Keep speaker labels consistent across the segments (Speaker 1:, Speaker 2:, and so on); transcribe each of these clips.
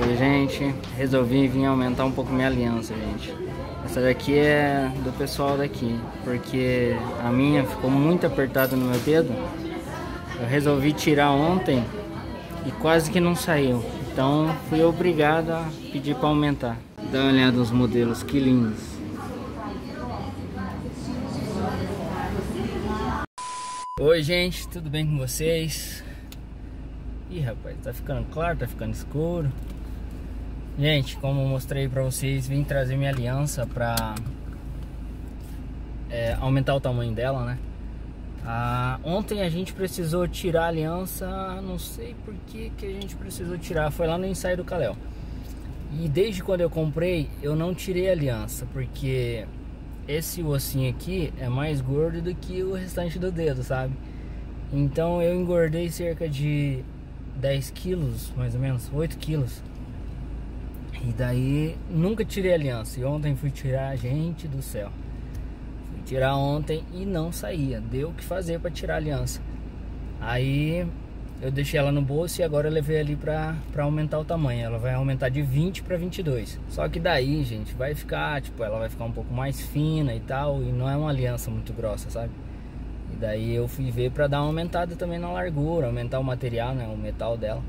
Speaker 1: Oi, gente, resolvi vir aumentar um pouco minha aliança, gente. Essa daqui é do pessoal daqui, porque a minha ficou muito apertada no meu dedo. Eu resolvi tirar ontem e quase que não saiu. Então fui obrigado a pedir para aumentar. Dá uma olhada nos modelos, que lindos. Oi gente, tudo bem com vocês? Ih rapaz, tá ficando claro, tá ficando escuro Gente, como mostrei pra vocês, vim trazer minha aliança pra é, aumentar o tamanho dela, né? Ah, ontem a gente precisou tirar a aliança, não sei por que, que a gente precisou tirar, foi lá no ensaio do Kalel. E desde quando eu comprei, eu não tirei a aliança, porque esse ossinho aqui é mais gordo do que o restante do dedo, sabe? Então eu engordei cerca de 10 quilos, mais ou menos, 8 quilos. E daí nunca tirei aliança. E ontem fui tirar, gente do céu. Fui tirar ontem e não saía. Deu o que fazer para tirar aliança. Aí eu deixei ela no bolso e agora eu levei ali pra, pra aumentar o tamanho. Ela vai aumentar de 20 para 22. Só que daí, gente, vai ficar, tipo, ela vai ficar um pouco mais fina e tal. E não é uma aliança muito grossa, sabe? E daí eu fui ver pra dar uma aumentada também na largura, aumentar o material, né? O metal dela.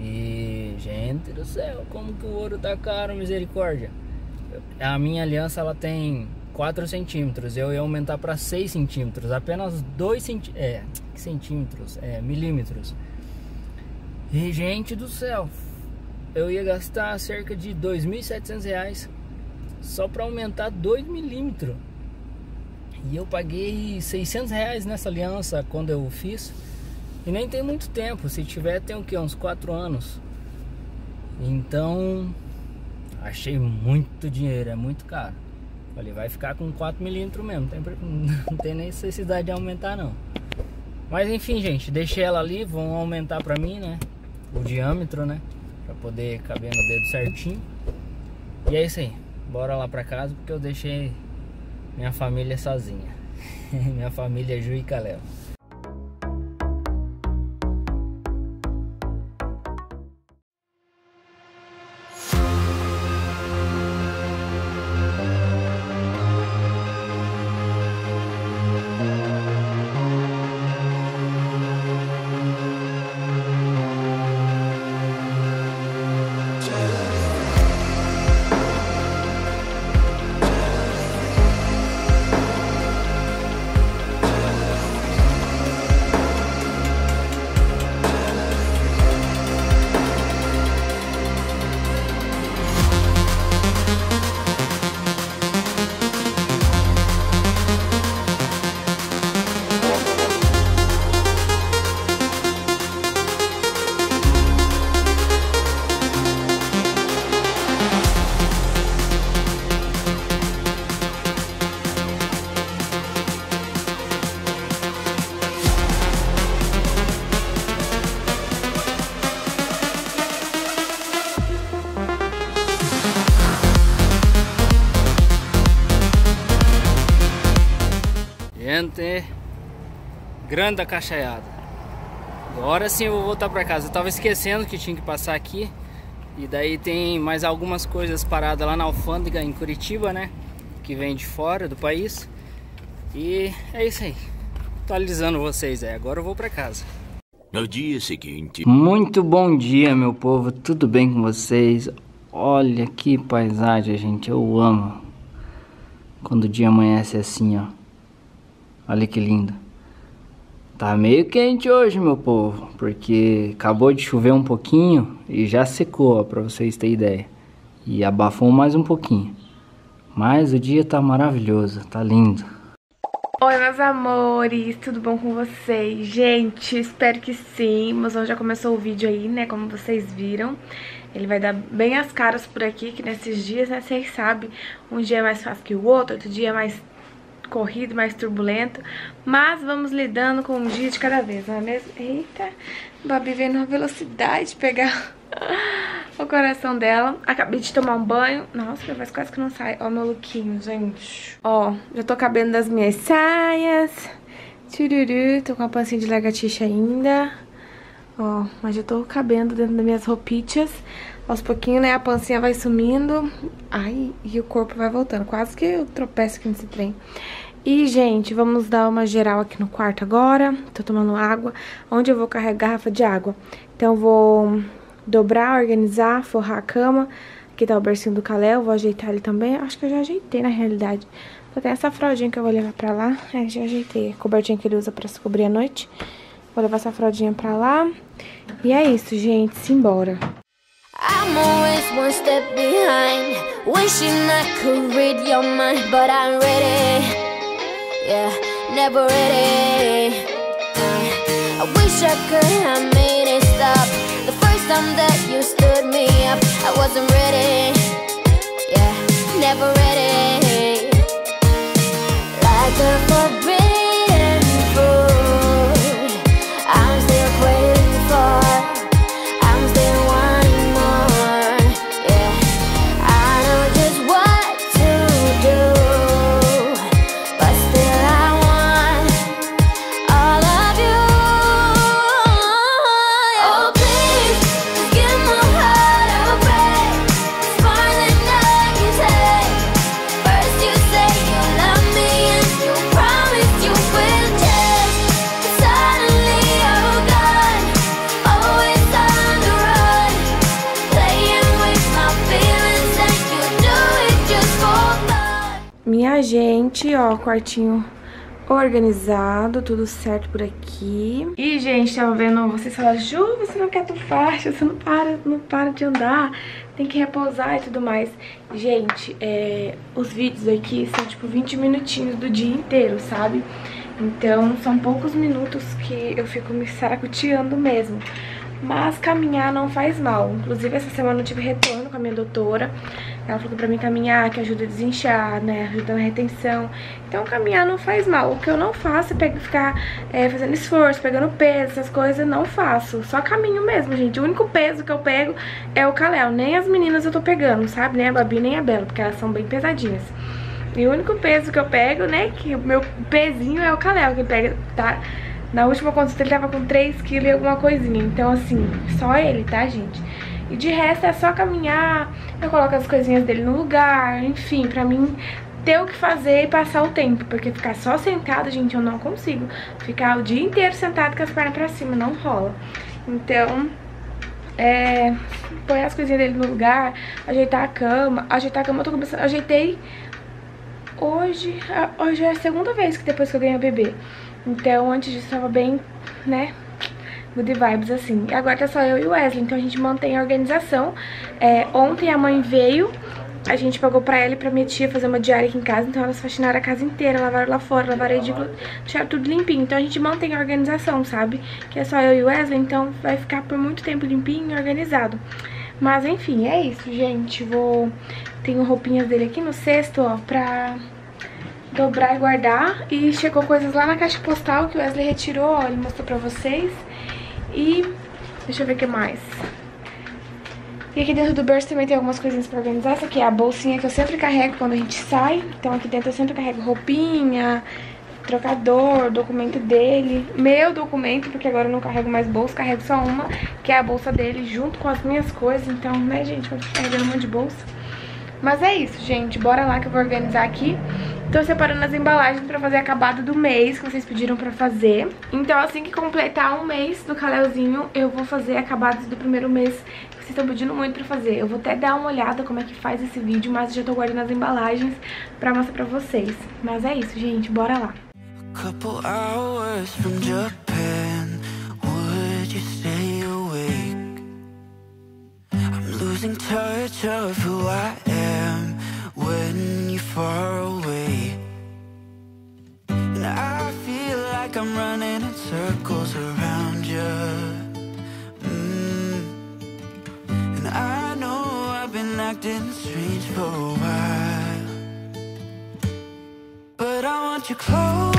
Speaker 1: E, gente do céu, como que o ouro tá caro, misericórdia. A minha aliança, ela tem 4 centímetros. Eu ia aumentar para 6 centímetros. Apenas 2 centímetros. É, centímetros, é, milímetros. E, gente do céu, eu ia gastar cerca de 2.700 reais só para aumentar 2 milímetros. E eu paguei 600 reais nessa aliança quando eu fiz. E nem tem muito tempo, se tiver tem o que? Uns 4 anos. Então, achei muito dinheiro, é muito caro. Falei, vai ficar com 4 milímetros mesmo, tem, não tem necessidade de aumentar não. Mas enfim, gente, deixei ela ali, vão aumentar pra mim, né? O diâmetro, né? Pra poder caber no dedo certinho. E é isso aí, bora lá pra casa porque eu deixei minha família sozinha. minha família Ju e Calel. Grande a caixaiada. Agora sim eu vou voltar para casa. Eu tava esquecendo que tinha que passar aqui. E daí tem mais algumas coisas paradas lá na alfândega em Curitiba, né? Que vem de fora do país. E é isso aí. Atualizando vocês aí. Agora eu vou para casa.
Speaker 2: No dia seguinte.
Speaker 1: Muito bom dia, meu povo. Tudo bem com vocês? Olha que paisagem, gente. Eu amo. Quando o dia amanhece assim, ó. Olha que lindo. Tá meio quente hoje, meu povo, porque acabou de chover um pouquinho e já secou, ó, pra vocês terem ideia. E abafou mais um pouquinho. Mas o dia tá maravilhoso, tá lindo.
Speaker 3: Oi, meus amores, tudo bom com vocês? Gente, espero que sim. O mozão já começou o vídeo aí, né, como vocês viram. Ele vai dar bem as caras por aqui, que nesses dias, né, vocês sabem, um dia é mais fácil que o outro, outro dia é mais corrido, mais turbulento. Mas vamos lidando com um dia de cada vez, não é mesmo? Eita, Babi veio numa velocidade pegar o coração dela. Acabei de tomar um banho. Nossa, meu voz quase que não sai. Ó meu lookinho, gente. Ó, já tô cabendo das minhas saias. Tururu, tô com a pancinha de lagartixa ainda. Ó, mas já tô cabendo dentro das minhas roupitas. Aos pouquinhos, né, a pancinha vai sumindo. Ai, e o corpo vai voltando. Quase que eu tropeço aqui nesse trem. E, gente, vamos dar uma geral aqui no quarto agora. Tô tomando água. Onde eu vou carregar a garrafa de água? Então, vou dobrar, organizar, forrar a cama. Aqui tá o bercinho do Caléu, vou ajeitar ele também. Acho que eu já ajeitei, na realidade. Só tem essa fraldinha que eu vou levar pra lá. É, já ajeitei. A cobertinha que ele usa pra se cobrir à noite. Vou levar essa fraldinha pra lá. E é isso, gente. Simbora. I'm always one step behind. Wishing I could read your mind But I'm ready. Yeah, never ready. Uh, I wish I could have made it stop. The first time that you stood me up I wasn't ready. Yeah, never ready. Like a forbidden quartinho organizado, tudo certo por aqui. E, gente, tava vendo vocês falam, Ju, você não quer tu faixa, você não para, não para de andar, tem que repousar e tudo mais. Gente, é, os vídeos aqui são tipo 20 minutinhos do dia inteiro, sabe? Então, são poucos minutos que eu fico me saracuteando mesmo. Mas caminhar não faz mal. Inclusive, essa semana eu tive retorno com a minha doutora. Ela falou pra mim caminhar, que ajuda a desinchar, né? Ajuda na retenção. Então, caminhar não faz mal. O que eu não faço é ficar é, fazendo esforço, pegando peso, essas coisas, não faço. Só caminho mesmo, gente. O único peso que eu pego é o Caléu. Nem as meninas eu tô pegando, sabe? Nem a Babi, nem a Bela, porque elas são bem pesadinhas. E o único peso que eu pego, né, que o meu pezinho é o Caléu, que pega, tá? Na última consulta ele tava com 3 quilos e alguma coisinha. Então, assim, só ele, tá, gente? E de resto é só caminhar, eu coloco as coisinhas dele no lugar, enfim, pra mim ter o que fazer e passar o tempo. Porque ficar só sentado, gente, eu não consigo. Ficar o dia inteiro sentado com as pernas pra cima, não rola. Então, é, põe as coisinhas dele no lugar, ajeitar a cama. Ajeitar a cama, eu tô começando. Ajeitei hoje. Hoje é a segunda vez que depois que eu ganhei o bebê. Então, antes disso, tava bem, né? Good vibes, assim. E agora tá só eu e o Wesley, então a gente mantém a organização. É, ontem a mãe veio, a gente pagou pra ela e pra minha tia fazer uma diária aqui em casa, então elas faxinaram a casa inteira, lavaram lá fora, lavaram edícula, deixaram tudo limpinho. Então a gente mantém a organização, sabe? Que é só eu e o Wesley, então vai ficar por muito tempo limpinho e organizado. Mas enfim, é isso, gente. Vou... Tenho roupinhas dele aqui no cesto, ó, pra dobrar e guardar. E chegou coisas lá na caixa postal que o Wesley retirou, ó, ele mostrou pra vocês. E deixa eu ver o que mais. E aqui dentro do berço também tem algumas coisinhas pra organizar. Essa aqui é a bolsinha que eu sempre carrego quando a gente sai. Então aqui dentro eu sempre carrego roupinha, trocador, documento dele. Meu documento, porque agora eu não carrego mais bolsa, carrego só uma, que é a bolsa dele, junto com as minhas coisas. Então, né, gente, vou carregando um monte de bolsa. Mas é isso, gente. Bora lá que eu vou organizar aqui. Tô separando as embalagens pra fazer acabado do mês que vocês pediram pra fazer. Então assim que completar um mês do Caleuzinho, eu vou fazer acabados do primeiro mês que vocês estão pedindo muito pra fazer. Eu vou até dar uma olhada como é que faz esse vídeo, mas já tô guardando as embalagens pra mostrar pra vocês. Mas é isso, gente. Bora lá.
Speaker 4: Couple hours from Japan, would you stay awake? I'm losing touch of who I am when you're far away. I'm running in circles around you. Mm. And I know I've been acting strange for a while. But I want you close.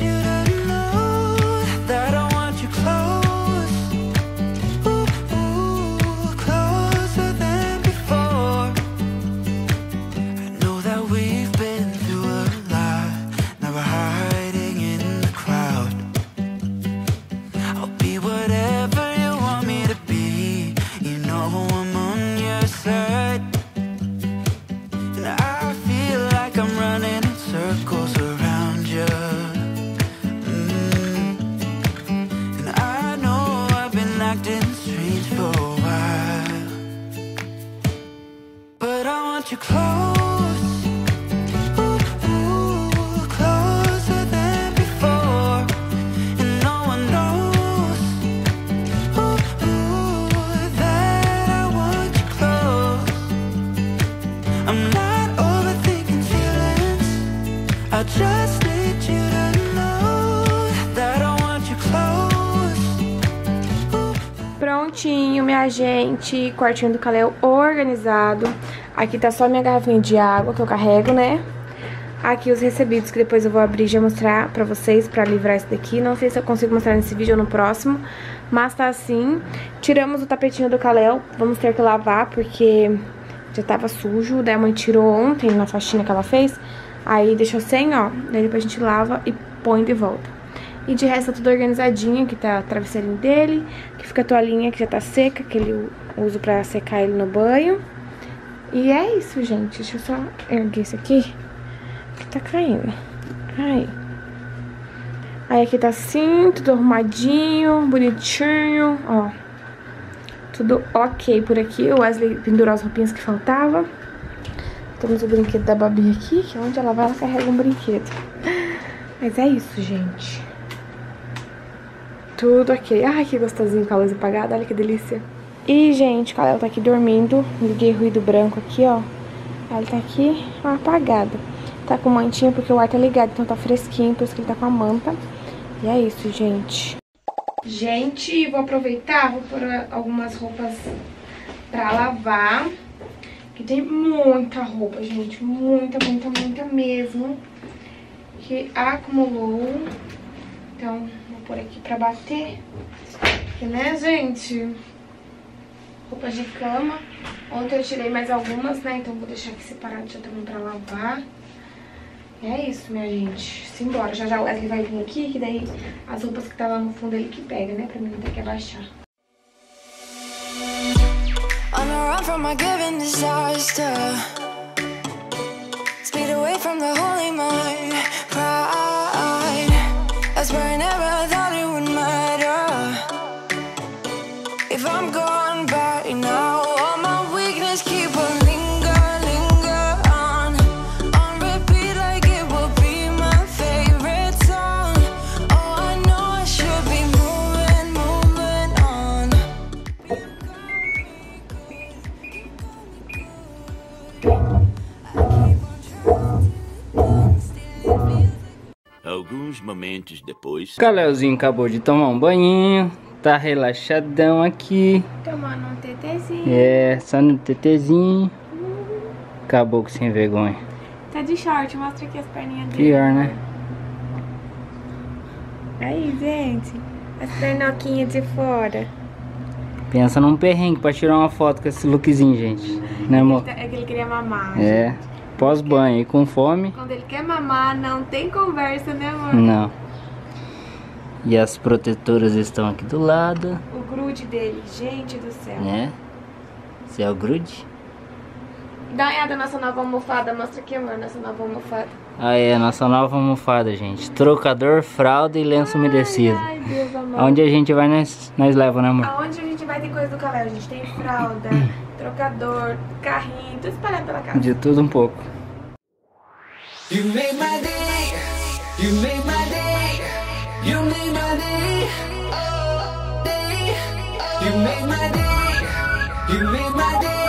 Speaker 4: You
Speaker 3: Prontinho, minha gente. Quartinho do Kalel organizado. Aqui tá só minha garrafinha de água que eu carrego, né? Aqui os recebidos que depois eu vou abrir e já mostrar pra vocês, pra livrar isso daqui. Não sei se eu consigo mostrar nesse vídeo ou no próximo, mas tá assim. Tiramos o tapetinho do Kalel, vamos ter que lavar porque já tava sujo. Daí a mãe tirou ontem na faxina que ela fez, aí deixou sem, ó. Daí depois a gente lava e põe de volta. E de resto tá tudo organizadinho, aqui tá o travesseirinho dele, que fica a toalhinha que já tá seca, que ele usa pra secar ele no banho. E é isso, gente. Deixa eu só erguer isso aqui, que tá caindo. Aí. Aí aqui tá assim, tudo arrumadinho, bonitinho, ó. Tudo ok por aqui. O Wesley pendurou as roupinhas que faltava. Temos o brinquedo da Babi aqui, que onde ela vai, ela carrega um brinquedo. Mas é isso, gente. Tudo ok. Ai, que gostosinho com a luz apagada. Olha que delícia. E, gente, Kalel tá aqui dormindo. Liguei ruído branco aqui, ó. Ele tá aqui ó, apagado. Tá com mantinha porque o ar tá ligado, então tá fresquinho. Por isso que ele tá com a manta. E é isso, gente. Gente, vou aproveitar, vou pôr algumas roupas pra lavar. Que tem muita roupa, gente. Muita, muita, muita mesmo. Que acumulou. Então, vou pôr aqui pra bater. Que, né, gente? Roupas de cama. Ontem eu tirei mais algumas, né? Então vou deixar aqui separado já também pra lavar. E é isso, minha gente. Simbora. Já já o Wesley vai vir aqui, que daí as roupas que tá lá no fundo ele que pega, né? Pra mim não ter que abaixar.
Speaker 5: On the run from given disaster. Speed away from the holy mind.
Speaker 2: Alguns momentos depois.
Speaker 1: O Kalelzinho acabou de tomar um banhinho. Tá relaxadão aqui.
Speaker 3: Tomando um TTzinho.
Speaker 1: É, só no TTzinho. Acabou com sem vergonha.
Speaker 3: Tá de short, mostra aqui as perninhas dele.
Speaker 1: Pior, né?
Speaker 3: Aí, gente. As pernoquinhas de fora.
Speaker 1: Pensa num perrengue pra tirar uma foto com esse lookzinho, gente. Né, amor?
Speaker 3: É que ele queria mamar.
Speaker 1: É. Pós-banho e com fome.
Speaker 3: Quando ele quer mamar, não tem conversa, né, amor?
Speaker 1: Não. E as protetoras estão aqui do lado,
Speaker 3: O grude dele, gente do céu.
Speaker 1: né? Esse é o grude.
Speaker 3: Dá uma olhada nossa nova almofada. Mostra aqui, amor, nossa nova almofada.
Speaker 1: Aí é a nossa nova almofada, gente. Trocador, fralda e lenço umedecido.
Speaker 3: Ai, Deus amor.
Speaker 1: Aonde a gente vai, nós, nós leva, né, amor?
Speaker 3: Aonde a gente vai tem coisa do Calé. A gente tem fralda, trocador, carrinho, tudo espalhado pela casa.
Speaker 1: De tudo um pouco.
Speaker 4: You made my day. You made my day. You made my day. Oh, day. You made my day. You made my day.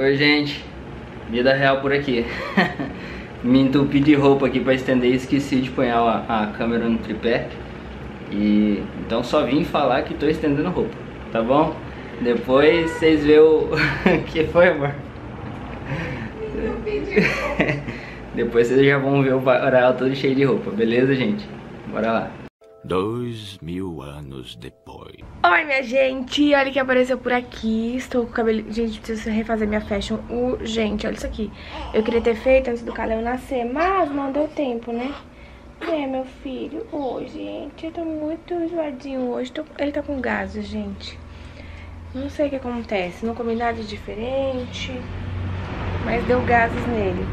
Speaker 1: Oi, gente. Vida real por aqui. Me entupi de roupa aqui pra estender e esqueci de pôr a, a câmera no tripé. E então só vim falar que tô estendendo roupa, tá bom? Depois vocês vê o que foi, amor? Depois vocês já vão ver o varal todo cheio de roupa, beleza, gente? Bora lá.
Speaker 2: Dois mil anos depois.
Speaker 3: Oi, minha gente! Olha quem apareceu por aqui. Estou com o cabelo... Gente, preciso refazer minha fashion urgente. Olha isso aqui. Eu queria ter feito antes do Calão nascer, mas não deu tempo, né? É, meu filho. Oi, gente. Eu tô muito enjoadinho hoje. Tô... Ele tá com gases, gente. Não sei o que acontece. Não comi nada diferente. Mas deu gases nele.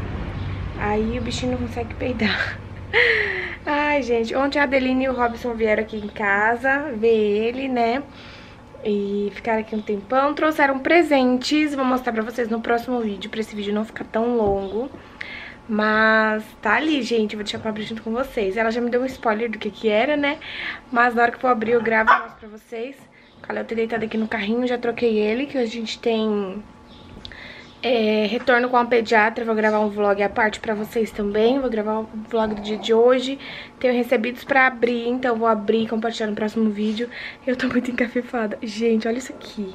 Speaker 3: Aí o bichinho não consegue peidar. Ai, gente, ontem a Adeline e o Robson vieram aqui em casa ver ele, né? E ficaram aqui um tempão, trouxeram presentes, vou mostrar pra vocês no próximo vídeo, pra esse vídeo não ficar tão longo. Mas tá ali, gente, vou deixar pra abrir junto com vocês. Ela já me deu um spoiler do que que era, né? Mas na hora que for abrir eu gravo e mostro pra vocês. Calel tá deitado aqui no carrinho, já troquei ele, que a gente tem é, retorno com a pediatra, vou gravar um vlog à parte pra vocês também. Vou gravar um vlog do dia de hoje. Tenho recebidos pra abrir, então vou abrir e compartilhar no próximo vídeo. Eu tô muito encafifada. Gente, olha isso aqui.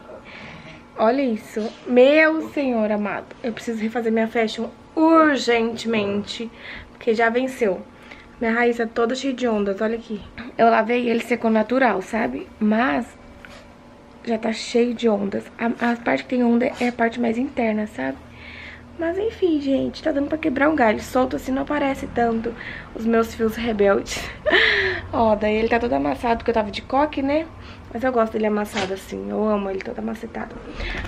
Speaker 3: Olha isso. Meu senhor amado. Eu preciso refazer minha fashion urgentemente, porque já venceu. Minha raiz é toda cheia de ondas, olha aqui. Eu lavei ele secou natural, sabe? Mas já tá cheio de ondas. A, a parte que tem onda é a parte mais interna, sabe? Mas enfim, gente, tá dando pra quebrar um galho. Solto assim não aparece tanto os meus fios rebeldes. Ó, daí ele tá todo amassado porque eu tava de coque, né? Mas eu gosto dele amassado assim, eu amo ele todo amacetado.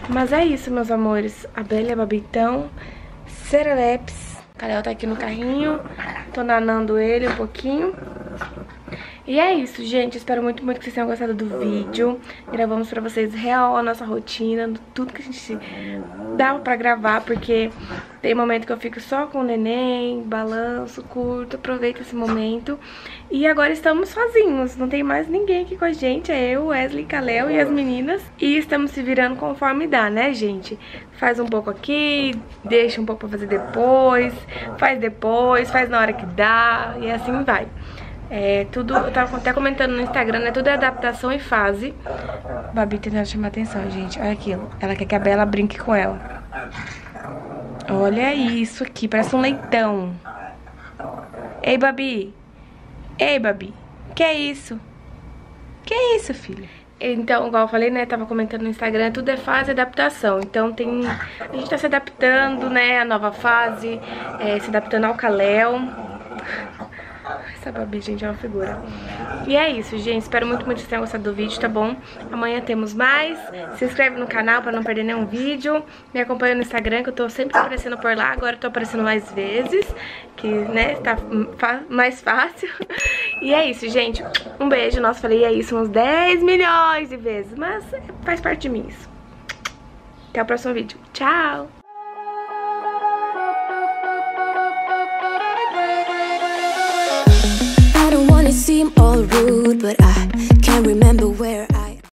Speaker 3: Mas é isso, meus amores. A Bela e a Babitão, Sereleps. Calhau tá aqui no carrinho, tô nanando ele um pouquinho. E é isso, gente. Espero muito, muito que vocês tenham gostado do vídeo. Gravamos pra vocês real a nossa rotina, tudo que a gente dá pra gravar, porque tem momento que eu fico só com o neném, balanço, curto, aproveito esse momento. E agora estamos sozinhos, não tem mais ninguém aqui com a gente, é eu, Wesley, Kalel e as meninas. E estamos se virando conforme dá, né, gente? Faz um pouco aqui, deixa um pouco pra fazer depois, faz depois, faz na hora que dá, e assim vai. É, tudo, eu tava até comentando no Instagram, né? Tudo é adaptação e fase. Babi tentando chamar atenção, gente. Olha aquilo. Ela quer que a Bela brinque com ela. Olha isso aqui, parece um leitão. Ei, Babi. Ei, Babi. Que é isso? Que é isso, filho? Então, igual eu falei, né, tava comentando no Instagram, tudo é fase adaptação. Então tem. A gente tá se adaptando, né? A nova fase, é, se adaptando ao Caléu. Essa Babi, gente, é uma figura. E é isso, gente. Espero muito, muito que tenham gostado do vídeo, tá bom? Amanhã temos mais. Se inscreve no canal pra não perder nenhum vídeo. Me acompanha no Instagram, que eu tô sempre aparecendo por lá. Agora eu tô aparecendo mais vezes, que, né, tá mais fácil. E é isso, gente. Um beijo. Nossa, falei é isso uns 10 milhões de vezes. Mas faz parte de mim isso. Até o próximo vídeo. Tchau!
Speaker 5: Seem all rude, but I can't remember where I